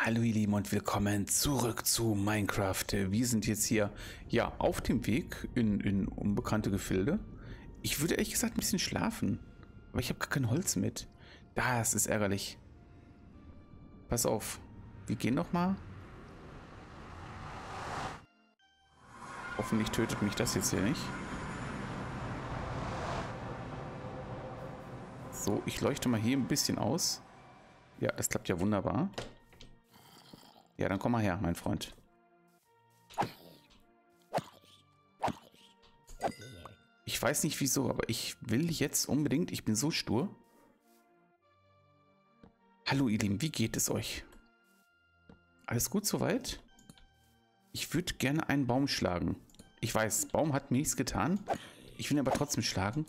Hallo ihr Lieben und willkommen zurück zu Minecraft. Wir sind jetzt hier, ja, auf dem Weg in, in unbekannte Gefilde. Ich würde ehrlich gesagt ein bisschen schlafen, aber ich habe gar kein Holz mit. Das ist ärgerlich. Pass auf, wir gehen noch mal. Hoffentlich tötet mich das jetzt hier nicht. So, ich leuchte mal hier ein bisschen aus. Ja, das klappt ja wunderbar. Ja, dann komm mal her, mein Freund. Ich weiß nicht wieso, aber ich will jetzt unbedingt, ich bin so stur. Hallo ihr Lieben, wie geht es euch? Alles gut soweit? Ich würde gerne einen Baum schlagen. Ich weiß, Baum hat mir nichts getan. Ich will ihn aber trotzdem schlagen.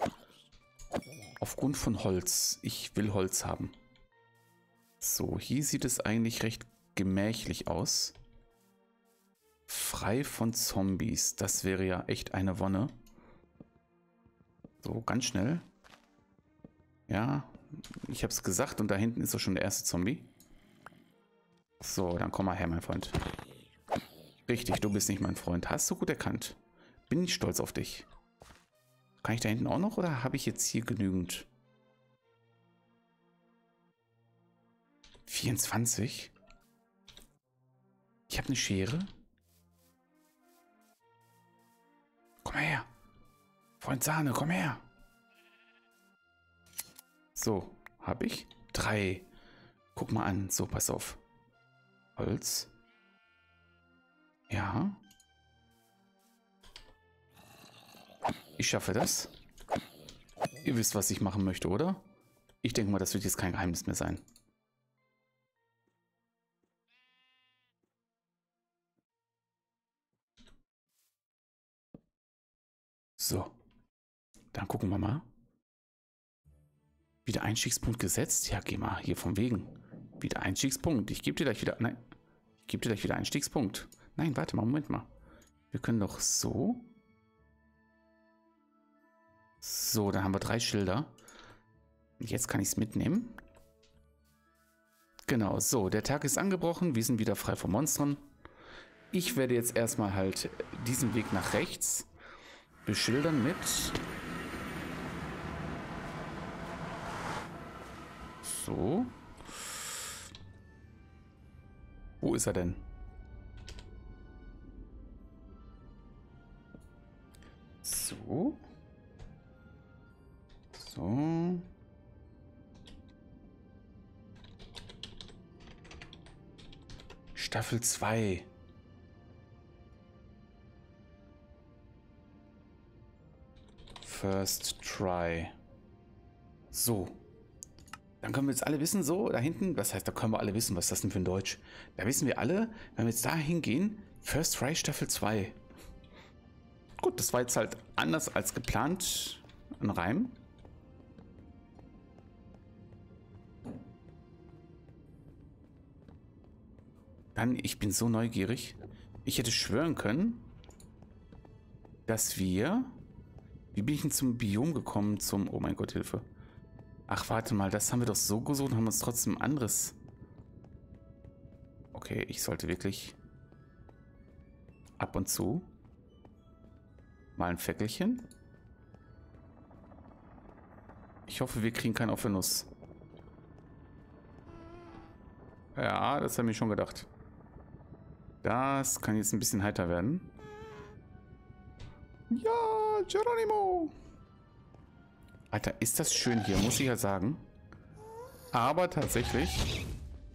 Aufgrund von Holz. Ich will Holz haben. So, hier sieht es eigentlich recht gemächlich aus. Frei von Zombies. Das wäre ja echt eine Wonne. So, ganz schnell. Ja, ich habe es gesagt und da hinten ist doch schon der erste Zombie. So, dann komm mal her, mein Freund. Richtig, du bist nicht mein Freund. Hast du gut erkannt. Bin ich stolz auf dich. Kann ich da hinten auch noch oder habe ich jetzt hier genügend? 24? Ich habe eine Schere. Komm her. Freund Sahne, komm her. So, habe ich drei. Guck mal an. So, pass auf. Holz. Ja. Ich schaffe das. Ihr wisst, was ich machen möchte, oder? Ich denke mal, das wird jetzt kein Geheimnis mehr sein. So. Dann gucken wir mal. Wieder Einstiegspunkt gesetzt? Ja, geh mal hier vom Wegen. Wieder Einstiegspunkt. Ich gebe dir gleich wieder... Nein. Ich gebe dir gleich wieder Einstiegspunkt. Nein, warte mal, Moment mal. Wir können doch so... So, dann haben wir drei Schilder. Jetzt kann ich es mitnehmen. Genau, so, der Tag ist angebrochen. Wir sind wieder frei von Monstern. Ich werde jetzt erstmal halt diesen Weg nach rechts beschildern mit... So. Wo ist er denn? So. So. Staffel 2. First try. So. Dann können wir jetzt alle wissen, so, da hinten, was heißt, da können wir alle wissen, was ist das denn für ein Deutsch? Da wissen wir alle, wenn wir jetzt da hingehen, First Try Staffel 2. Gut, das war jetzt halt anders als geplant, ein Reim. Dann, ich bin so neugierig. Ich hätte schwören können, dass wir wie bin ich denn zum Biom gekommen? Zum... Oh mein Gott, Hilfe. Ach, warte mal. Das haben wir doch so gesucht und haben uns trotzdem anderes... Okay, ich sollte wirklich... Ab und zu... Mal ein Feckelchen. Ich hoffe, wir kriegen keinen auf. Ja, das habe ich schon gedacht. Das kann jetzt ein bisschen heiter werden. Ja, Geronimo. Alter, ist das schön hier, muss ich ja sagen. Aber tatsächlich,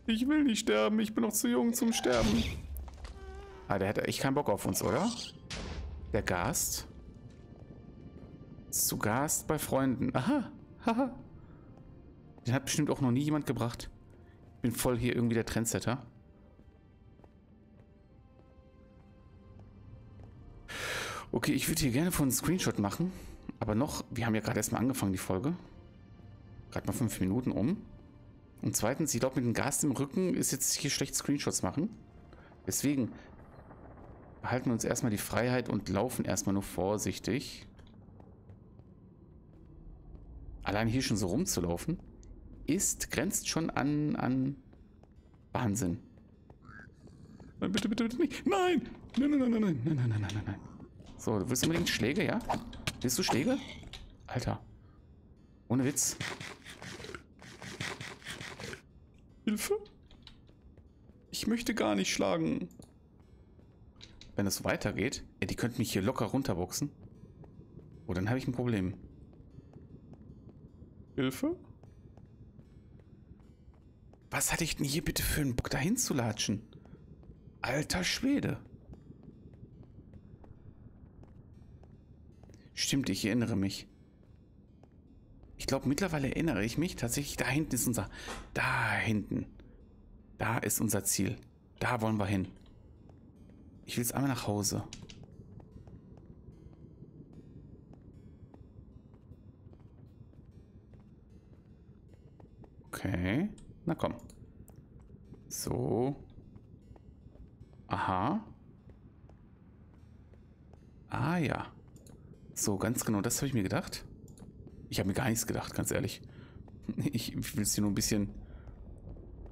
ich will nicht sterben, ich bin noch zu jung zum Sterben. Ah, der hätte echt keinen Bock auf uns, oder? Der Gast. Zu Gast bei Freunden. Aha, haha. Den hat bestimmt auch noch nie jemand gebracht. Ich bin voll hier irgendwie der Trendsetter. Okay, ich würde hier gerne von einem Screenshot machen. Aber noch, wir haben ja gerade erstmal angefangen, die Folge. Gerade mal fünf Minuten um. Und zweitens, ich glaube, mit dem Gas im Rücken ist jetzt hier schlecht Screenshots machen. Deswegen behalten wir uns erstmal die Freiheit und laufen erstmal nur vorsichtig. Allein hier schon so rumzulaufen, ist, grenzt schon an, an Wahnsinn. Nein, bitte, bitte, bitte nicht. Nein! Nein, nein, nein, nein, nein, nein, nein, nein, nein, nein. So, du willst unbedingt Schläge, ja? Willst du Schläge? Alter. Ohne Witz. Hilfe? Ich möchte gar nicht schlagen. Wenn es weitergeht, ey, die könnten mich hier locker runterboxen. Oh, dann habe ich ein Problem. Hilfe? Was hatte ich denn hier bitte für einen Bock, dahin zu latschen? Alter Schwede. Stimmt, ich erinnere mich. Ich glaube, mittlerweile erinnere ich mich tatsächlich, da hinten ist unser... Da hinten. Da ist unser Ziel. Da wollen wir hin. Ich will jetzt einmal nach Hause. Okay. Na komm. So. Aha. Ah ja. So, ganz genau, das habe ich mir gedacht. Ich habe mir gar nichts gedacht, ganz ehrlich. Ich will es hier nur ein bisschen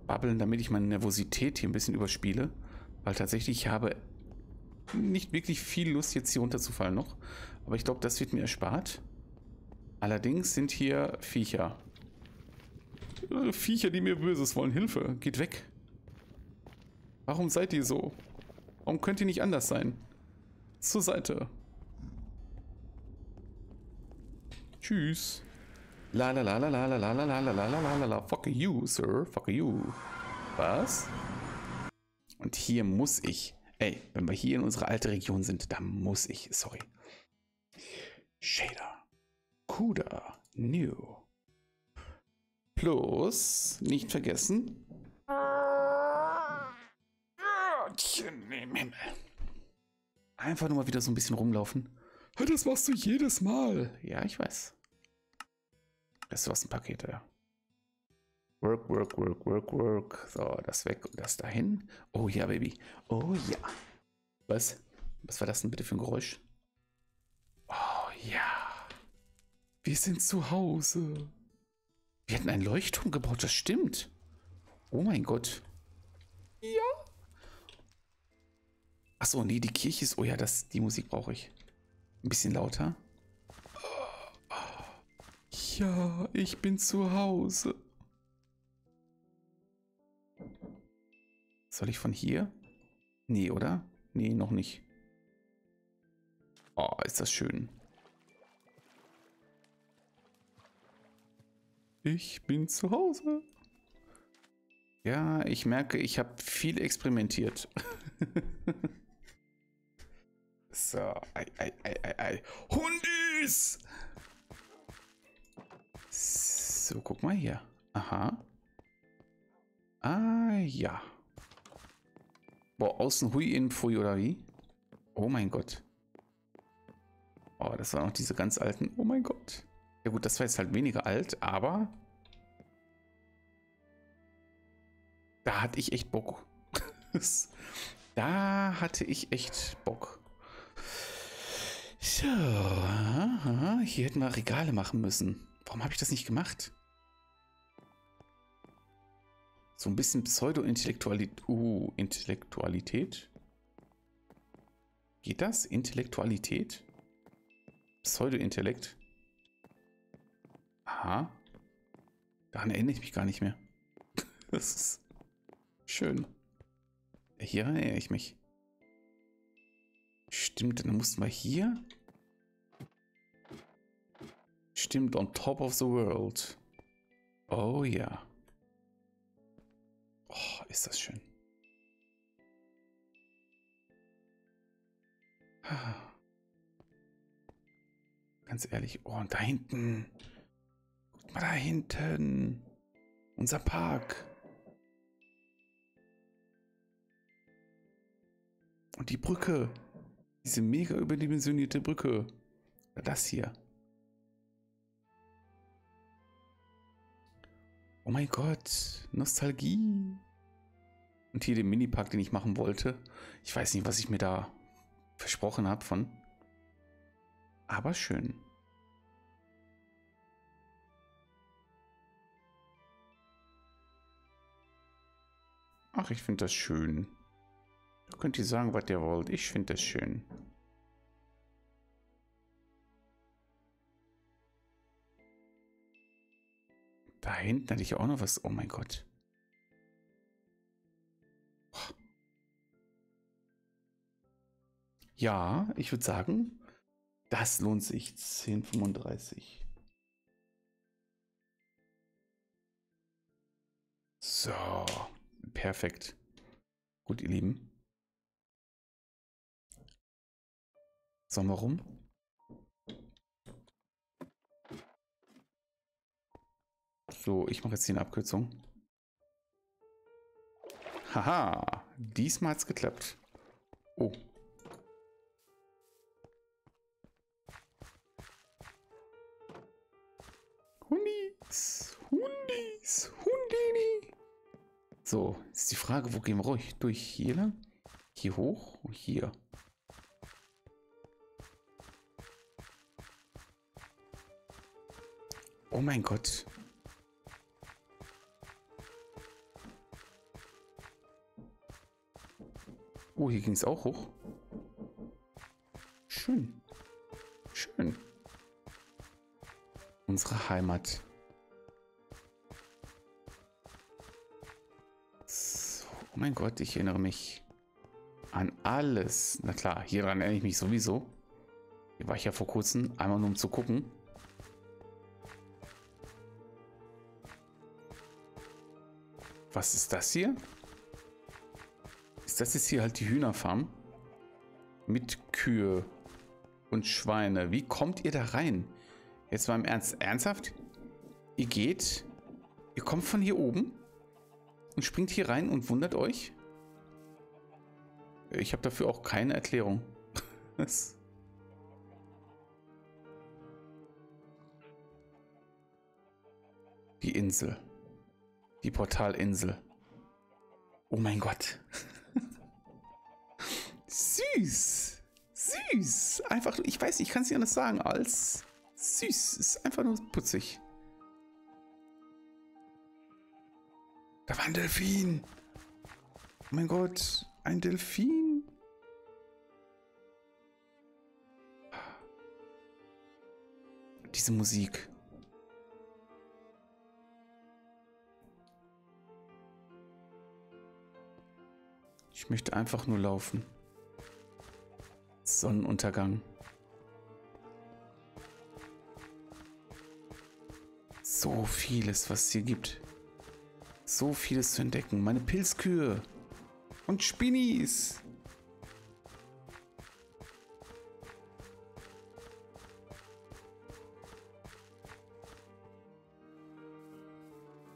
babbeln, damit ich meine Nervosität hier ein bisschen überspiele. Weil tatsächlich ich habe nicht wirklich viel Lust, jetzt hier runterzufallen noch. Aber ich glaube, das wird mir erspart. Allerdings sind hier Viecher. Äh, Viecher, die mir Böses wollen. Hilfe, geht weg. Warum seid ihr so? Warum könnt ihr nicht anders sein? Zur Seite. Tschüss. La la la la la la la la la la la la la la Fuck you, Sir. Fuck you. Was? Und hier muss ich. Ey, wenn wir hier in unserer alte Region sind, da muss ich. Sorry. Shader. CUDA. New. Plus, nicht vergessen. Einfach nur mal wieder so ein bisschen rumlaufen. Das machst du jedes Mal. Ja, ich weiß. Das was ein Paket, ja. Work, work, work, work, work. So, das weg und das dahin. Oh ja, Baby. Oh ja. Was? Was war das denn bitte für ein Geräusch? Oh ja. Wir sind zu Hause. Wir hatten einen Leuchtturm gebaut, das stimmt. Oh mein Gott. Ja. Achso, nee, die Kirche ist... Oh ja, das, die Musik brauche ich. Ein bisschen lauter. Ja, ich bin zu Hause. Soll ich von hier? Nee, oder? Nee, noch nicht. Oh, ist das schön. Ich bin zu Hause. Ja, ich merke, ich habe viel experimentiert. so, ei, ei, ei, ei, ei. Hundis! So, guck mal hier. Aha. Ah, ja. Boah, außen hui, innen pfui, oder wie? Oh mein Gott. Oh, das waren noch diese ganz alten. Oh mein Gott. Ja gut, das war jetzt halt weniger alt, aber... Da hatte ich echt Bock. da hatte ich echt Bock. So, hier hätten wir Regale machen müssen. Warum habe ich das nicht gemacht? So ein bisschen Pseudo-Intellektualität. Uh, Intellektualität? Geht das? Intellektualität? Pseudo-Intellekt? Aha. Daran erinnere ich mich gar nicht mehr. das ist schön. Hier erinnere ich mich. Stimmt, dann mussten wir hier Stimmt, on top of the world. Oh ja. Oh, ist das schön. Ganz ehrlich, oh, und da hinten. Guck mal da hinten. Unser Park. Und die Brücke. Diese mega überdimensionierte Brücke. Das hier. Oh mein Gott, Nostalgie. Und hier den Minipark, den ich machen wollte. Ich weiß nicht, was ich mir da versprochen habe von. Aber schön. Ach, ich finde das schön. Könnt ihr sagen, was ihr wollt. Ich finde das schön. Da hinten hatte ich auch noch was. Oh mein Gott. Ja, ich würde sagen, das lohnt sich. 10,35. So, perfekt. Gut, ihr Lieben. Sommer rum. So, ich mache jetzt hier eine Abkürzung. Haha, diesmal hat es geklappt. Oh. Hundis, Hundis, Hundini. So, ist die Frage, wo gehen wir ruhig? Durch hier lang? Hier hoch? Hier. Oh mein Gott. Oh, hier ging es auch hoch. Schön. Schön. Unsere Heimat. Oh mein Gott, ich erinnere mich an alles. Na klar, hieran erinnere ich mich sowieso. Hier war ich ja vor kurzem, einmal nur um zu gucken. Was ist das hier? Das ist hier halt die Hühnerfarm. Mit Kühe und Schweine. Wie kommt ihr da rein? Jetzt mal im Ernst. Ernsthaft? Ihr geht, ihr kommt von hier oben und springt hier rein und wundert euch? Ich habe dafür auch keine Erklärung. Die Insel. Die Portalinsel. Oh mein Gott. Süß. Süß. Einfach, ich weiß, ich kann es nicht anders sagen als süß. Ist einfach nur putzig. Da war ein Delfin. Oh mein Gott, ein Delfin. Diese Musik. Ich möchte einfach nur laufen. Sonnenuntergang. So vieles, was es hier gibt. So vieles zu entdecken. Meine Pilzkühe. Und Spinnis.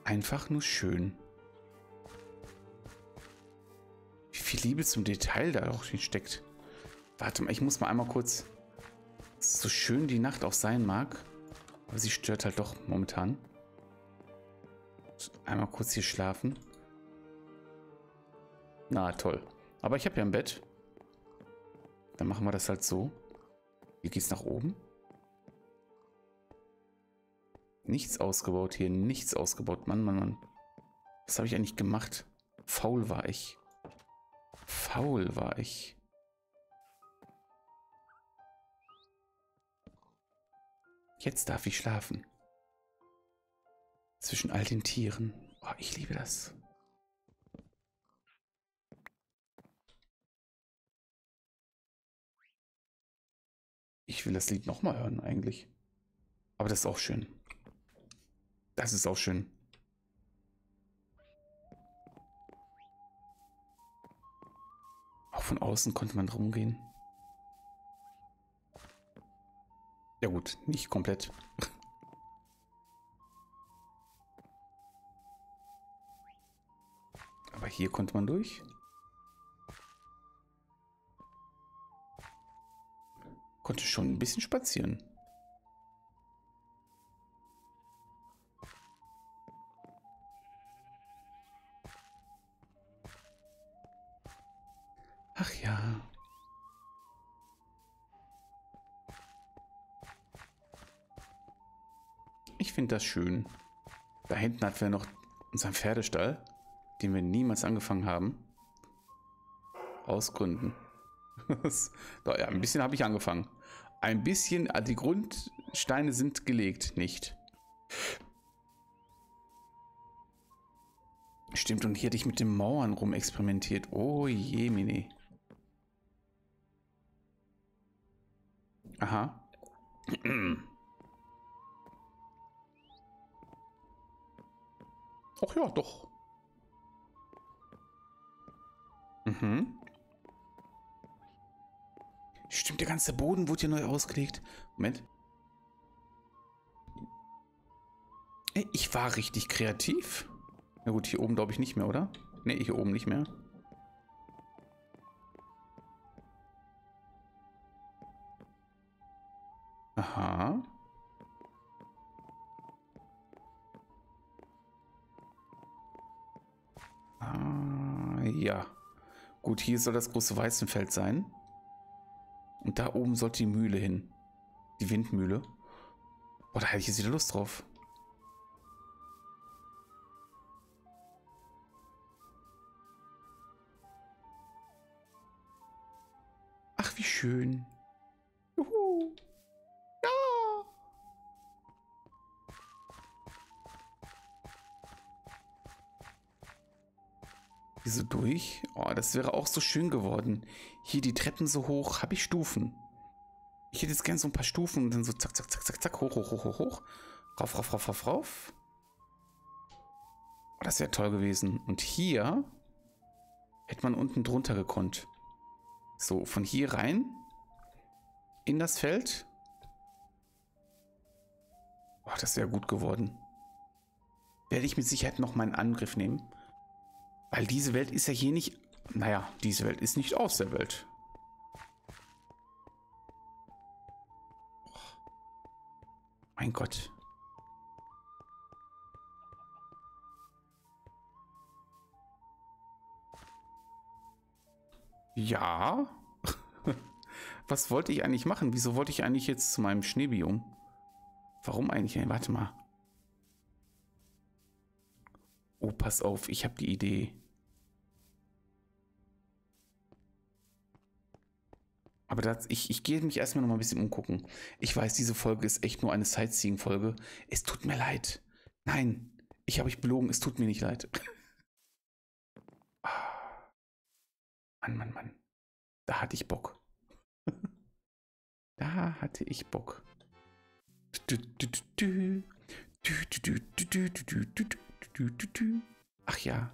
Einfach nur schön. Viel Liebe zum Detail da auch steckt. Warte mal, ich muss mal einmal kurz... So schön die Nacht auch sein mag. Aber sie stört halt doch momentan. Einmal kurz hier schlafen. Na, toll. Aber ich habe ja ein Bett. Dann machen wir das halt so. Hier geht's nach oben. Nichts ausgebaut hier, nichts ausgebaut. Mann, Mann, Mann. Was habe ich eigentlich gemacht? Faul war ich. Faul war ich. Jetzt darf ich schlafen. Zwischen all den Tieren. Oh, ich liebe das. Ich will das Lied nochmal hören eigentlich. Aber das ist auch schön. Das ist auch schön. Von außen konnte man rumgehen. Ja gut, nicht komplett. Aber hier konnte man durch. Konnte schon ein bisschen spazieren. Finde das schön. Da hinten hatten wir noch unseren Pferdestall, den wir niemals angefangen haben. Aus Gründen. ja, ein bisschen habe ich angefangen. Ein bisschen, also die Grundsteine sind gelegt, nicht. Stimmt, und hier hätte ich mit den Mauern rum experimentiert. Oh je, Mini. Aha. Ach ja, doch. Mhm. Stimmt, der ganze Boden wurde hier neu ausgelegt. Moment. Ich war richtig kreativ. Na gut, hier oben glaube ich nicht mehr, oder? Ne, hier oben nicht mehr. Aha. Ah, ja. Gut, hier soll das große Weizenfeld sein. Und da oben sollte die Mühle hin. Die Windmühle. Boah, da hätte ich jetzt wieder Lust drauf. Ach, wie schön. Das wäre auch so schön geworden. Hier die Treppen so hoch. Habe ich Stufen? Ich hätte jetzt gerne so ein paar Stufen und dann so zack, zack, zack, zack, zack, hoch, hoch, hoch, hoch, hoch. Rauf, rauf, rauf, rauf, rauf. Oh, das wäre toll gewesen. Und hier hätte man unten drunter gekonnt. So, von hier rein in das Feld. Oh, das wäre gut geworden. Werde ich mit Sicherheit noch meinen Angriff nehmen. Weil diese Welt ist ja hier nicht... Naja, diese Welt ist nicht aus der Welt. Oh, mein Gott. Ja. Was wollte ich eigentlich machen? Wieso wollte ich eigentlich jetzt zu meinem Schneebiom? Warum eigentlich? Warte mal. Oh, pass auf, ich habe die Idee. Aber das, ich, ich gehe mich erstmal noch mal ein bisschen umgucken. Ich weiß, diese Folge ist echt nur eine Sightseeing-Folge. Es tut mir leid. Nein, ich habe euch belogen, es tut mir nicht leid. Mann, Mann, Mann. Da hatte ich Bock. da hatte ich Bock. Ach ja.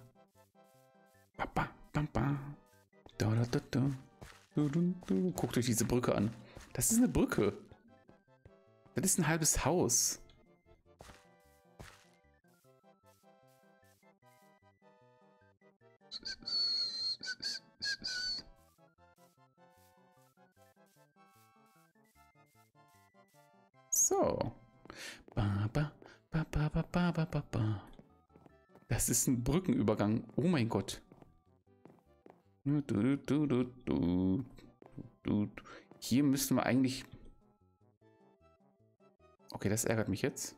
Guckt euch diese Brücke an. Das ist eine Brücke. Das ist ein halbes Haus. So. Das ist ein Brückenübergang. Oh mein Gott. Hier müssten wir eigentlich... Okay, das ärgert mich jetzt.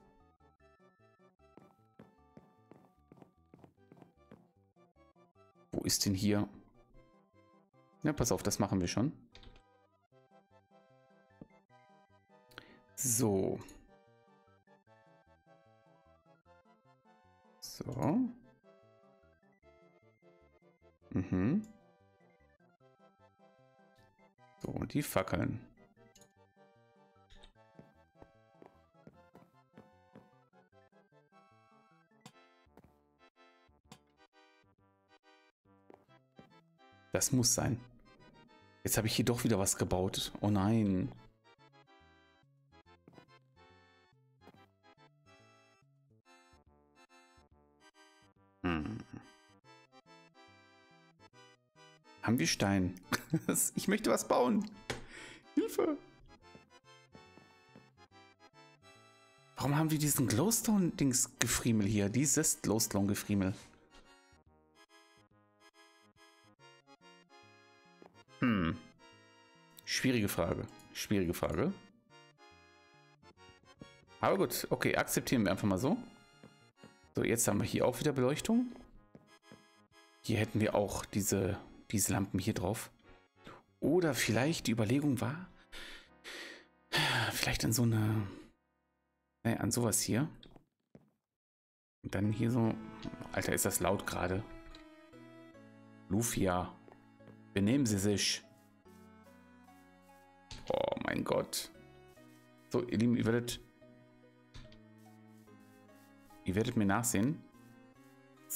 Wo ist denn hier? Ja, pass auf, das machen wir schon. So. So. Mhm. Und die Fackeln. Das muss sein. Jetzt habe ich hier doch wieder was gebaut. Oh nein. Haben wir Stein? ich möchte was bauen. Hilfe. Warum haben wir diesen Glowstone-Dings-Gefriemel hier? Dieses Glowstone-Gefriemel. Hm. Schwierige Frage. Schwierige Frage. Aber gut, okay, akzeptieren wir einfach mal so. So, jetzt haben wir hier auch wieder Beleuchtung. Hier hätten wir auch diese diese Lampen hier drauf. Oder vielleicht die Überlegung war, vielleicht an so eine, naja, an sowas hier. Und dann hier so, Alter, ist das laut gerade. Lufia, benehmen Sie sich. Oh mein Gott. So, ihr Lieben, ihr werdet, ihr werdet mir nachsehen.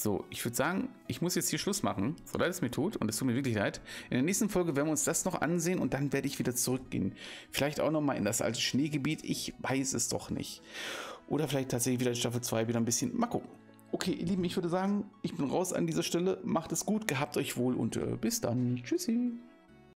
So, ich würde sagen, ich muss jetzt hier Schluss machen, so leid es mir tut und es tut mir wirklich leid. In der nächsten Folge werden wir uns das noch ansehen und dann werde ich wieder zurückgehen. Vielleicht auch nochmal in das alte Schneegebiet, ich weiß es doch nicht. Oder vielleicht tatsächlich wieder in Staffel 2 wieder ein bisschen, mal gucken. Okay, ihr Lieben, ich würde sagen, ich bin raus an dieser Stelle. Macht es gut, gehabt euch wohl und äh, bis dann. Tschüssi.